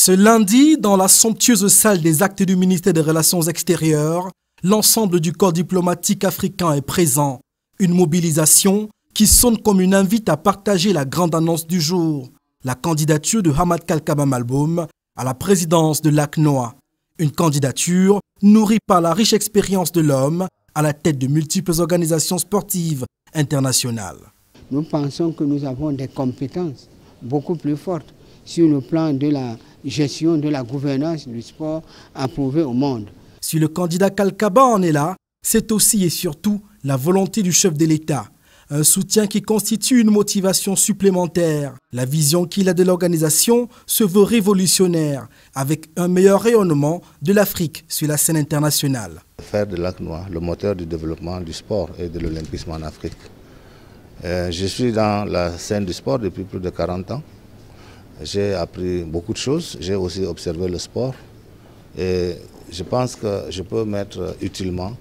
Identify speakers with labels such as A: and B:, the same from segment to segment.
A: Ce lundi, dans la somptueuse salle des actes du ministère des Relations extérieures, l'ensemble du corps diplomatique africain est présent. Une mobilisation qui sonne comme une invite à partager la grande annonce du jour, la candidature de Hamad Kalkaba Malboum à la présidence de l'ACNOA. Une candidature nourrie par la riche expérience de l'homme à la tête de multiples organisations sportives internationales.
B: Nous pensons que nous avons des compétences beaucoup plus fortes sur le plan de la gestion de la gouvernance du sport approuvée au monde.
A: Si le candidat Kalkaba en est là, c'est aussi et surtout la volonté du chef de l'État un soutien qui constitue une motivation supplémentaire. La vision qu'il a de l'organisation se veut révolutionnaire, avec un meilleur rayonnement de l'Afrique sur la scène internationale.
C: Faire de l'ACNOA le moteur du développement du sport et de l'olympisme en Afrique. Euh, je suis dans la scène du sport depuis plus de 40 ans. J'ai appris beaucoup de choses, j'ai aussi observé le sport et je pense que je peux mettre utilement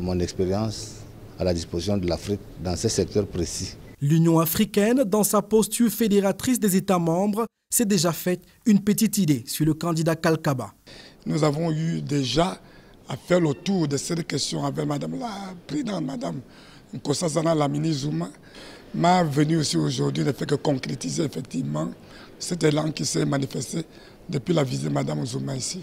C: mon expérience à la disposition de l'Afrique dans ces secteurs précis.
A: L'Union africaine, dans sa posture fédératrice des États membres, s'est déjà faite une petite idée sur le candidat Kalkaba.
D: Nous avons eu déjà à faire le tour de cette question avec Madame la Présidente, Madame Nkosazana, la ministre Zuma. Ma venue aussi aujourd'hui ne fait que concrétiser effectivement cet élan qui s'est manifesté depuis la visite de Madame Zuma ici.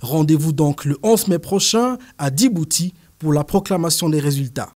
A: Rendez-vous donc le 11 mai prochain à Djibouti pour la proclamation des résultats.